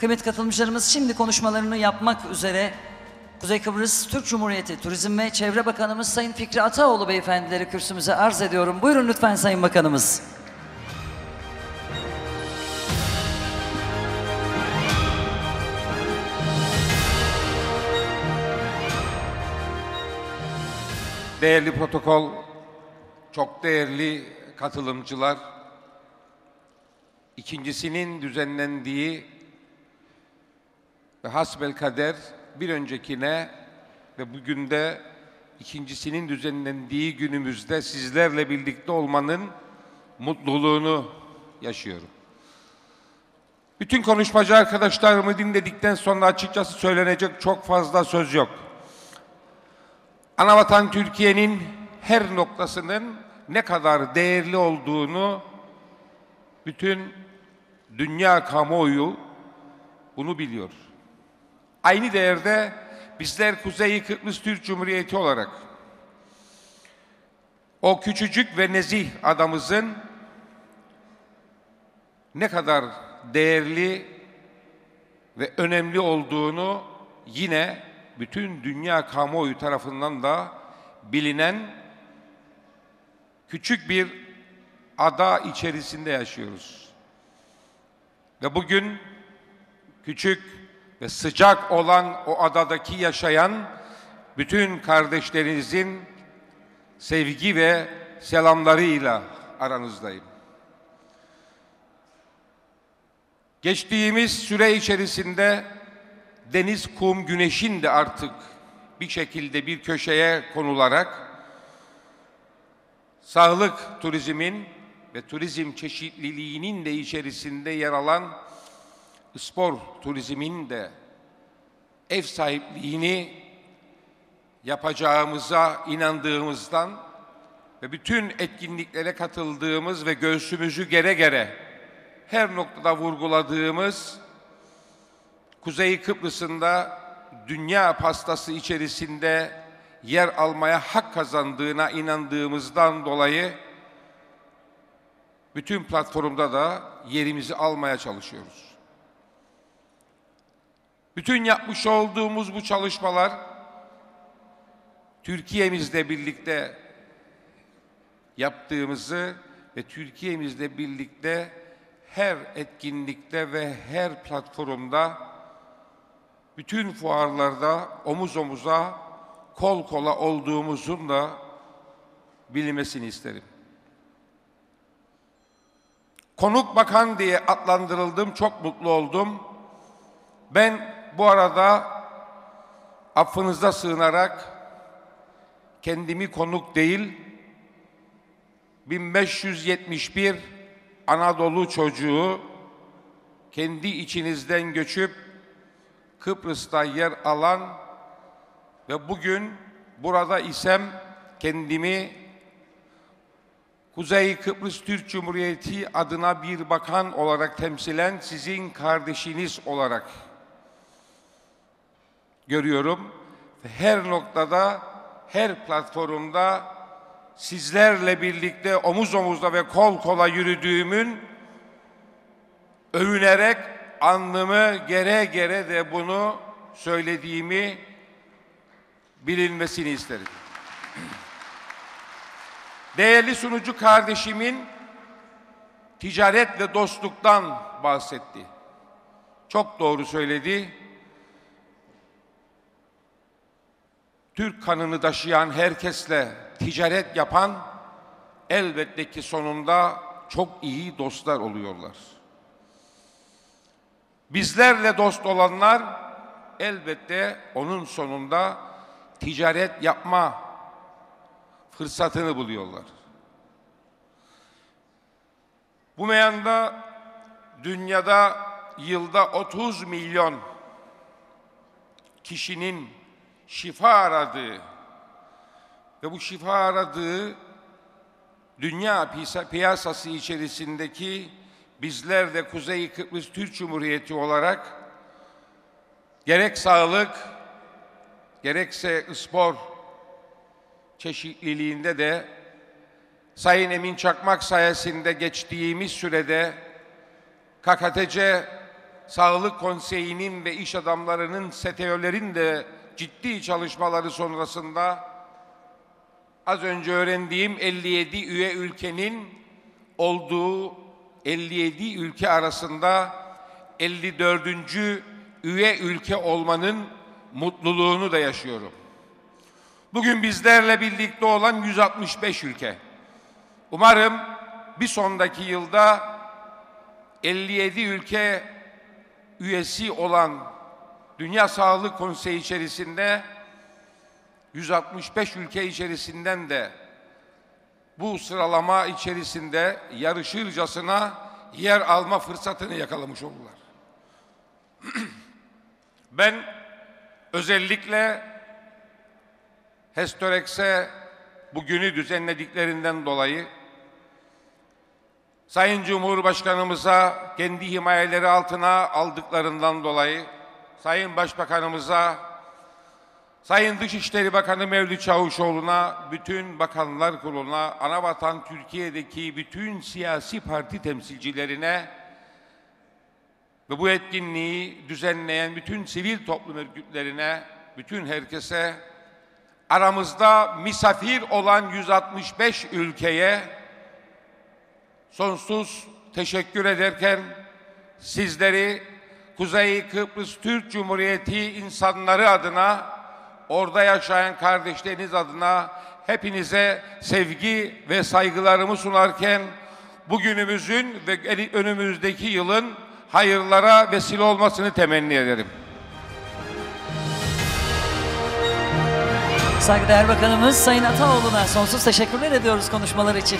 Kıymetli katılımcılarımız şimdi konuşmalarını yapmak üzere Kuzey Kıbrıs Türk Cumhuriyeti Turizm ve Çevre Bakanımız Sayın Fikri Ataoğlu beyefendileri kürsümüze arz ediyorum. Buyurun lütfen Sayın Bakanımız. Değerli protokol, çok değerli katılımcılar, ikincisinin düzenlendiği ve hasbel kader bir öncekine ve bugün de ikincisinin düzenlendiği günümüzde sizlerle birlikte olmanın mutluluğunu yaşıyorum. Bütün konuşmacı arkadaşlarımı dinledikten sonra açıkçası söylenecek çok fazla söz yok. Anavatan Türkiye'nin her noktasının ne kadar değerli olduğunu bütün dünya kamuoyu bunu biliyor. Aynı değerde bizler Kuzey Kıbrıs Türk Cumhuriyeti olarak o küçücük ve nezih adamızın ne kadar değerli ve önemli olduğunu yine bütün dünya kamuoyu tarafından da bilinen küçük bir ada içerisinde yaşıyoruz. Ve bugün küçük ve sıcak olan o adadaki yaşayan bütün kardeşlerinizin sevgi ve selamlarıyla aranızdayım. Geçtiğimiz süre içerisinde deniz, kum, güneşin de artık bir şekilde bir köşeye konularak sağlık turizmin ve turizm çeşitliliğinin de içerisinde yer alan spor turizmin de ev sahipliğini yapacağımıza inandığımızdan ve bütün etkinliklere katıldığımız ve göğsümüzü gere gere her noktada vurguladığımız Kuzey Kıbrıs'ında dünya pastası içerisinde yer almaya hak kazandığına inandığımızdan dolayı bütün platformda da yerimizi almaya çalışıyoruz. Bütün yapmış olduğumuz bu çalışmalar Türkiye'mizle birlikte yaptığımızı ve Türkiye'mizle birlikte her etkinlikte ve her platformda bütün fuarlarda omuz omuza, kol kola olduğumuzun da bilinmesini isterim. Konuk bakan diye adlandırıldım, çok mutlu oldum. Ben bu arada affınıza sığınarak kendimi konuk değil, 1571 Anadolu çocuğu kendi içinizden göçüp Kıbrıs'ta yer alan ve bugün burada isem kendimi Kuzey Kıbrıs Türk Cumhuriyeti adına bir bakan olarak temsilen sizin kardeşiniz olarak görüyorum. Her noktada, her platformda sizlerle birlikte omuz omuzda ve kol kola yürüdüğümün övünerek anlamı gere gere de bunu söylediğimi bilinmesini isterim. Değerli sunucu kardeşimin ticaret ve dostluktan bahsetti. Çok doğru söyledi. Türk kanını taşıyan herkesle ticaret yapan elbette ki sonunda çok iyi dostlar oluyorlar. Bizlerle dost olanlar elbette onun sonunda ticaret yapma fırsatını buluyorlar. Bu meyanda dünyada yılda 30 milyon kişinin şifa aradığı ve bu şifa aradığı dünya piyasası içerisindeki bizler de Kuzey Kıbrıs Türk Cumhuriyeti olarak gerek sağlık gerekse spor çeşitliliğinde de Sayın Emin Çakmak sayesinde geçtiğimiz sürede KKTC Sağlık Konseyi'nin ve iş adamlarının, STÖ'lerin de ciddi çalışmaları sonrasında az önce öğrendiğim 57 üye ülkenin olduğu 57 ülke arasında 54. üye ülke olmanın mutluluğunu da yaşıyorum. Bugün bizlerle birlikte olan 165 ülke. Umarım bir sonraki yılda 57 ülke üyesi olan Dünya Sağlık Konseyi içerisinde 165 ülke içerisinden de bu sıralama içerisinde yarışırcasına yer alma fırsatını yakalamış oldular. ben özellikle Hestorex'e bugünü düzenlediklerinden dolayı Sayın Cumhurbaşkanımıza kendi himayeleri altına aldıklarından dolayı Sayın Başbakanımıza Sayın Dışişleri Bakanı Mevlüt Çavuşoğlu'na, bütün bakanlar kuruluna, Anavatan Türkiye'deki bütün siyasi parti temsilcilerine ve bu etkinliği düzenleyen bütün sivil toplum örgütlerine, bütün herkese aramızda misafir olan 165 ülkeye sonsuz teşekkür ederken sizleri Kuzey Kıbrıs Türk Cumhuriyeti insanları adına orada yaşayan kardeşleriniz adına hepinize sevgi ve saygılarımı sunarken bugünümüzün ve önümüzdeki yılın hayırlara vesile olmasını temenni ederim. Saygıdeğer Bakanımız Sayın Ataoğlu'na sonsuz teşekkürler ediyoruz konuşmalar için.